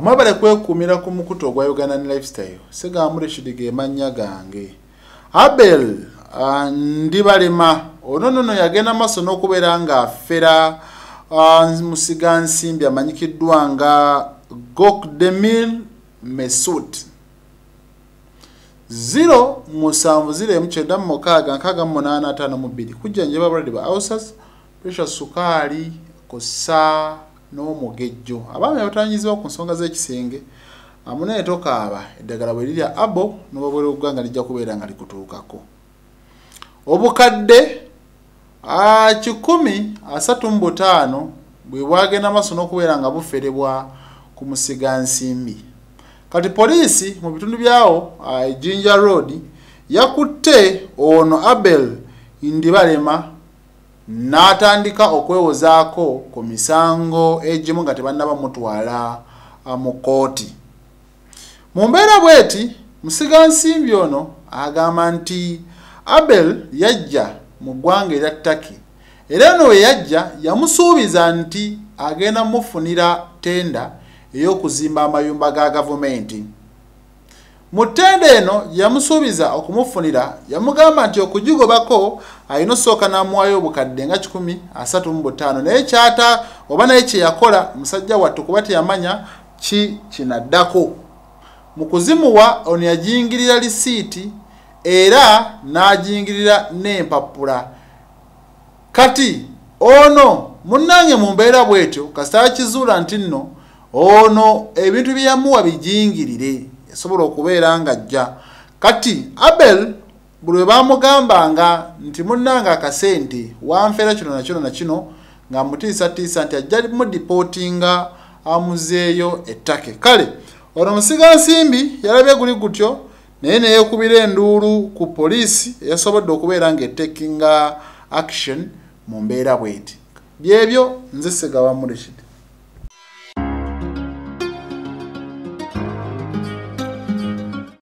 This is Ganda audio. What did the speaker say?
mwebale kwekuumira ku mukutu ogwa uganda ne lifestyle sigamureshidi ge mannya gange. Abel uh, ndibalema ono nono yagenda maaso n'okubeera ng'afera uh, musiga nsimbi amanyikiddwa nga gokdemil mesut. 0 musanvu 0 emu kyenda mu mukaaga nkaaga mu munaana ataano mu bbiri. Kujjanjaba abalwadde ba ausas pressure sukaali kussa n'omugejjo. Abaami abatanyizibwa ku nsonga z'ekisenge amunaye tokaaba eddagala bwe lirya abo n'obwobwere bwanga lijja kubeera nga likutuukako. Obukadde kikumi asatu mu butaano bwe bwagenda maaso n'okubeera nga buferebwa ku musiga nsimbi kati poliisi mu bitundu byawo jinja road yakutte ono abel ndibalema n'atandika okwewozaako ku misango egimu nga tebannaba mutwala mu kooti mu mbeera bweti musiga nsimbi ono agamba nti abel yajja mu ggwanga erya ttaki era eno we yajja yamusuubiza nti agenda mufunira tenda ey'okuzimba amayumba ga gavumenti mu ttenda eno yamusuubiza okumufunira yamugamba nti okugigobako alina osooka n'amuwayo obukadde nga 135 naye kyata oba naye kye yakola musajja wattu kuba teyamanya ki kinaddako. Mu kuzimuwa ono yajingirira lisiiti era n'ajingirira n'empapula. Kati ono munnange mu mbeera bw'etyo kasita akizuula nti nno ono ebintu bye yamuwa bijingirire yasobola okubeera nga ajja. Kati abel buli we bamugambanga nti munnanga akasente wanfeera kino nakino nakino nga mutiisatiisa nti ajja mudipootinga amuzeeyo ettake. Kale ono musiga nsimbi yalabye guli gutyo naye neyeekubira enduulu ku poliisi eyasobodde okubeera nga etekinga action mu mbeera bweti. Byebyo nze segawa mulekidi